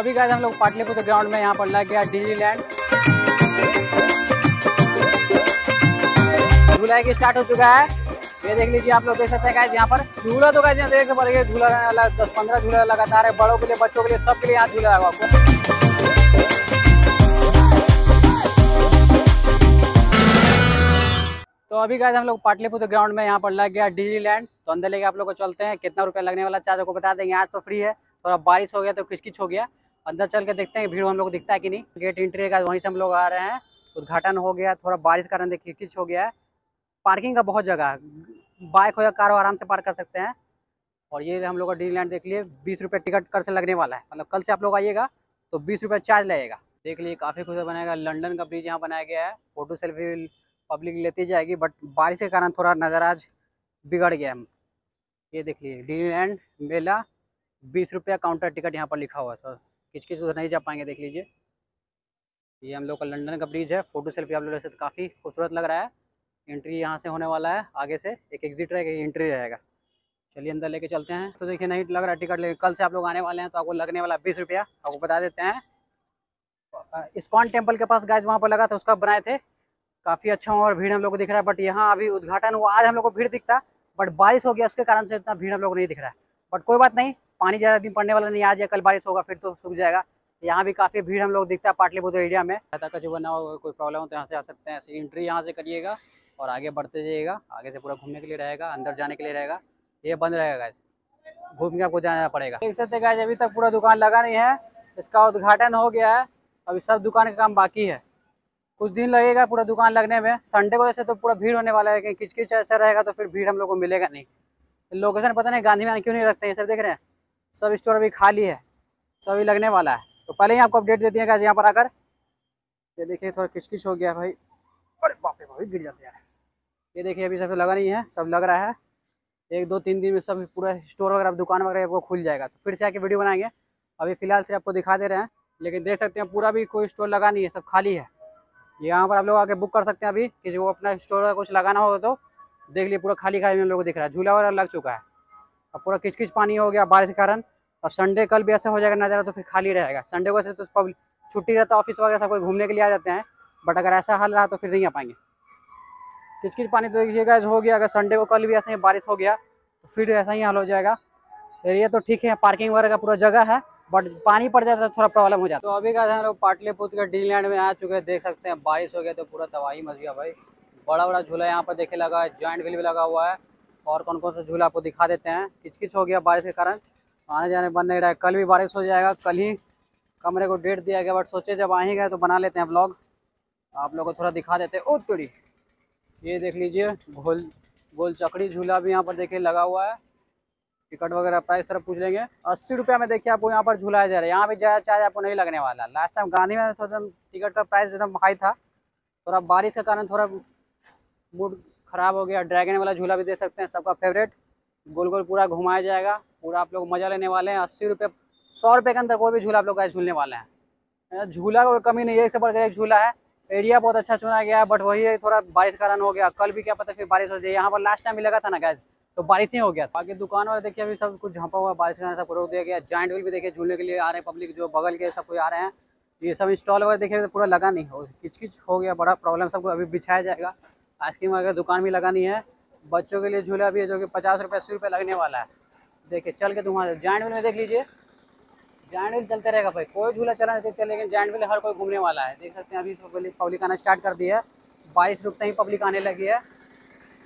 अभी गए हम लोग पाटलिपुत्र ग्राउंड में यहाँ पर लग गया डिजी लैंड झूला की स्टार्ट हो चुका है। ये देख लीजिए आप लोग देख सकते हैं यहाँ पर झूला तो गाइस देख पड़ेगा झूला दस पंद्रह झूला लगातार है। बड़ों के लिए, बच्चों के लिए, सबके लिए यहाँ झूला है। आपको तो अभी गए हम लोग पाटलिपुत्र ग्राउंड में यहाँ पर लग गया डिजी लैंड तो अंदर लेके आप लोग को चलते हैं। कितना रुपया लगने वाला चार्ज को बता देंगे। आज तो फ्री है। थोड़ा बारिश हो गया तो किचकिच हो गया। अंदर चल के देखते हैं, भीड़ हम लोग दिखता है कि नहीं। गेट एंट्री का वहीं से हम लोग आ रहे हैं। उद्घाटन हो गया, थोड़ा बारिश का कारण देखिए किच हो गया है। पार्किंग का बहुत जगह है। बाइक हो या कार हो, आराम से पार्क कर सकते हैं। और ये हम लोग का डिजी लैंड देख लिए, बीस रुपये टिकट कर से लगने वाला है। मतलब कल से आप लोग आइएगा तो बीस रुपये चार्ज लगेगा। देख लीजिए काफ़ी खुश बनाएगा लंडन का ब्रिज यहाँ बनाया गया है। फ़ोटो सेल्फी पब्लिक लेती जाएगी बट बारिश के कारण थोड़ा नज़र आज बिगड़ गया हम ये देख लीजिए डिजीलैंड मेला, बीस रुपया काउंटर टिकट यहाँ पर लिखा हुआ है। तो किच किच उधर नहीं जा पाएँगे, देख लीजिए। ये हम लोग का लंदन का ब्रिज है, फ़ोटो सेल्फी आप लोग से काफ़ी खूबसूरत लग रहा है। एंट्री यहाँ से होने वाला है, आगे से एक एग्जिट रहेगा एंट्री रहेगा। चलिए अंदर लेके चलते हैं। तो देखिए, नहीं लग रहा टिकट लेके, कल से आप लोग आने वाले हैं तो आपको लगने वाला बीस रुपया, आपको बता देते हैं। इस्कॉन टेंपल के पास गाइज़ वहाँ पर लगा था, उसका बनाए थे। काफ़ी अच्छा और भीड़ हम लोग को दिख रहा है बट यहाँ अभी उद्घाटन हुआ, आज हम लोग को भीड़ दिखता बट बारिश हो गया, उसके कारण से इतना भीड़ हम लोग को नहीं दिख रहा है। बट कोई बात नहीं पानी ज़्यादा दिन पड़ने वाला नहीं, आज या कल बारिश होगा, फिर तो सूख जाएगा। यहाँ भी काफ़ी भीड़ हम लोग दिखता है पाटलिपुत्र एरिया में। का जो बना हो, कोई प्रॉब्लम हो तो यहाँ से आ सकते हैं। एंट्री यहाँ से करिएगा और आगे बढ़ते जाइएगा। आगे से पूरा घूमने के लिए रहेगा, अंदर जाने के लिए रहेगा। ये बंद रहेगा गैस घूम के आपको जाना पड़ेगा। देख सकते हैं अभी तक पूरा दुकान लगा नहीं है। इसका उद्घाटन हो गया है। अभी सब दुकान का काम बाकी है। कुछ दिन लगेगा पूरा दुकान लगने में। संडे को जैसे तो पूरा भीड़ होने वाला है। कि किचकिच ऐसा रहेगा तो फिर भीड़ हम लोग को मिलेगा नहीं। लोकेशन पता नहीं, गांधी में क्यों नहीं रखते हैं सब देख रहे हैं? सब स्टोर अभी खाली है सभी लगने वाला है। तो पहले ही आपको अपडेट दे दिए यहाँ पर आकर। ये देखिए थोड़ा किचकिच हो गया भाई। अरे बाप भाई गिर जाते हैं ये देखिए अभी सब लगा नहीं है, सब लग रहा है। एक, दो, तीन दिन में सब पूरा स्टोर वगैरह दुकान वगैरह आपको खुल जाएगा। तो फिर से आके वीडियो बनाएँगे। अभी फ़िलहाल से आपको दिखा दे रहे हैं, लेकिन देख सकते हैं पूरा भी कोई स्टोर लगा नहीं है, सब खाली है। यहाँ पर आप लोग आके बुक कर सकते हैं अभी, किसी को अपना स्टोर कुछ लगाना हो तो। देख लिए पूरा खाली खाली में लोग दिख रहा है। झूला वगैरह लग चुका है। अब पूरा किच किच पानी हो गया बारिश के कारण। और संडे कल भी ऐसा हो जाएगा, नज़ारा तो फिर खाली रहेगा। संडे को ऐसे तो पब्लिक, छुट्टी रहता है ऑफ़िस वगैरह सब कोई घूमने के लिए आ जाते हैं। बट अगर ऐसा हाल रहा तो फिर नहीं आ पाएँगे। किच किच पानी तो देखिएगा हो गया। अगर संडे को कल भी ऐसा ही बारिश हो गया तो फिर ऐसा ही हाल हो जाएगा। एरिया तो ठीक है पार्किंग वगैरह का पूरा जगह है बट पानी पड़ जाता है तो थोड़ा प्रॉब्लम हो जाता। है तो अभी का हम लोग पाटलिपुत्र के डी लैंड में आ चुके हैं, देख सकते हैं, बारिश हो गया तो पूरा तबाही मच गया भाई। बड़ा बड़ा झूला यहाँ पर देखे लगा है जॉइंट व्हील भी लगा हुआ है। और कौन कौन सा झूला आपको दिखा देते हैं। किचकिच हो गया बारिश के कारण। आने जाने बंद नहीं रहा है। कल भी बारिश हो जाएगा। कल ही कमरे को डेट दिया गया, बट सोचे जब आ ही गए तो बना लेते हैं ब्लॉग आप लोग को थोड़ा दिखा देते हैं। तोड़ी। ये देख लीजिए, गोल गोल चकड़ी झूला भी यहाँ पर देखिए लगा हुआ है। टिकट वगैरह प्राइस तरफ़ पूछ लेंगे। अस्सी रुपया में देखिए आपको यहाँ पर झूलाया जा रहा है। यहाँ भी ज़्यादा चार्ज आपको नहीं लगने वाला। लास्ट टाइम गांधी में थोड़ा टिकट का प्राइस एकदम हाई था। थोड़ा बारिश के कारण थोड़ा मूड ख़राब हो गया ड्रैगन वाला झूला भी दे सकते हैं, सबका फेवरेट गोल गोल पूरा घुमाया जाएगा, पूरा आप लोग मज़ा लेने वाले हैं। अस्सी रुपये, सौ रुपये के अंदर कोई भी झूला आप लोग का झूलने वाले हैं। झूला का कमी नहीं है, एक से बढ़कर एक झूला है। एरिया बहुत अच्छा चुना गया है बट वही है, थोड़ा बारिश कारण हो गया। कल भी क्या पता फिर बारिश हो जाए। यहाँ पर लास्ट टाइम भी लगा था ना गैस तो बारिश ही हो गया बाकी दुकान वाले देखिए, अभी सब कुछ झांपा हुआ, बारिश का सब रोक दिया गया। जॉइंट व्हील भी देखिए, झूलने के लिए आ रहे हैं पब्लिक जो बगल के सब कोई आ रहे हैं। ये सब इंस्टॉल वगैरह देखिए, पूरा लगा नहीं। हो किच किच हो गया, बड़ा प्रॉब्लम सबको अभी बिछाया जाएगा। आइसक्रीम वगैरह दुकान भी लगा नहीं है, बच्चों के लिए झूला भी है जो कि पचास रुपये अस्सी रुपये लगने वाला है। देखिए, चल के तुम्हारे, जॉइंट व्हील में देख लीजिए। जॉइंट व्हील चलते रहेगा भाई, कोई झूला चला नहीं सकते, लेकिन जॉइंट व्हील हर कोई घूमने वाला है। देख सकते हैं, अभी तो पब्लिक आना स्टार्ट कर दिया है। बाईस रुपये ही पब्लिक आने लगी है।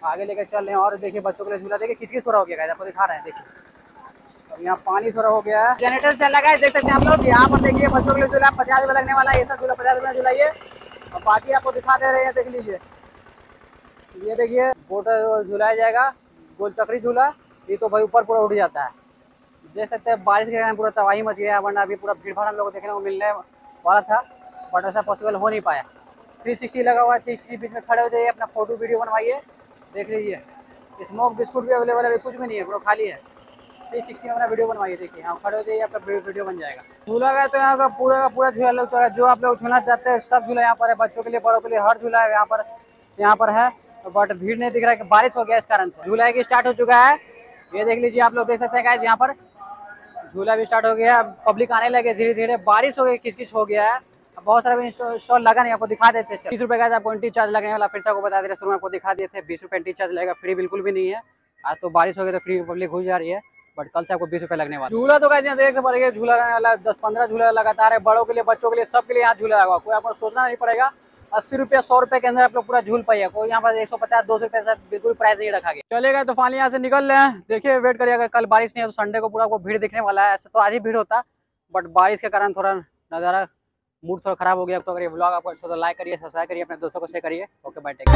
आगे लेकर चल रहे हैं, और देखिए, बच्चों के लिए झूला, देखिए, किसकी थोड़ा हो गया आपको दिखा रहे हैं, देखिए। अब यहाँ पानी थोड़ा हो गया है। जनरेटर चल लगा है देख सकते हैं आप लोग, यहाँ पर देखिए, बच्चों के लिए झूला, पचास रुपये लगने वाला है, ये सब झूला, पचास रुपये झूलाइए और बाकी आपको दिखा दे रहे हैं, देख लीजिए। ये देखिए बोट झूलाया जाएगा, गोल चक्री झूला, ये तो भाई ऊपर पूरा उठ जाता है। देख सकते हैं, बारिश के कारण पूरा तबाही मच गया वरना अभी पूरा भीड़ भाड़ हम लोग देखने को मिलने वाला था बट ऐसा पॉसिबल हो नहीं पाया। थ्री सिक्सटी लगा हुआ है थ्री सिक्सटी बीच में खड़े हो जाइए, अपना फ़ोटो वीडियो बनवाइए, देख लीजिए। स्मोक बिस्कुट भी अवेलेबल है कुछ भी नहीं है, पूरा खाली है। थ्री सिक्सटी में अपना वीडियो बनवाइए, देखिए। यहाँ खड़े हो जाइए आपका वीडियो बन जाएगा। झूला गया तो यहाँ का पूरा का पूरा झूला लोग जो आप लोग झूलना चाहते हैं, सब झूला यहाँ पर है, बच्चों के लिए, बड़ों के लिए, हर झूला है यहाँ पर। यहाँ पर है बट भीड़ नहीं दिख रहा है कि बारिश हो गया इस कारण से। झूला की स्टार्ट हो चुका है। ये देख लीजिए आप लोग देख सकते हैं यहाँ पर झूला भी स्टार्ट हो गया है। पब्लिक आने लगे धीरे धीरे बारिश हो गई किस किस हो गया है? बहुत सारे स्टॉल लगा नहीं, आपको दिखा देते बीस रुपए का आपको एंट्री चार्ज लगने वाला फिर से आपको बता दे रहे शुरू में आपको दिखा थे, बीस रुपए एंट्री चार्ज लगेगा। फ्री बिल्कुल भी नहीं है। आज तो बारिश हो गई तो फ्री पब्लिक घुस जा रही है। बट कल से आपको बीस रुपए लगने वाला झूला तो कैसे देख झूला लगने वाला दस पंद्रह झूला लगातार है। बड़ों के लिए, बच्चों के लिए, सबके लिए यहाँ झूला लगा कोई आपको सोचना नहीं पड़ेगा। अस्सी रुपया सौ रुपए के अंदर आप लोग पूरा झूल पाइए। कोई यहाँ पर एक सौ पचास, दो सौ रुपये बिल्कुल प्राइस नहीं रखा गया। चले गए तो फाइनली यहाँ से निकल रहे हैं। देखिए वेट करिए, अगर कल बारिश नहीं है तो संडे को पूरा आपको भीड़ दिखने वाला है। ऐसे तो आज ही भीड़ होता बट बारिश के कारण थोड़ा नज़ारा मूड थोड़ा खराब हो गया। तो अगर ये ब्लॉग आपको अच्छा तो लाइक करिए सब्सक्राइब करिए, अपने दोस्तों को शेयर करिए। Okay bye take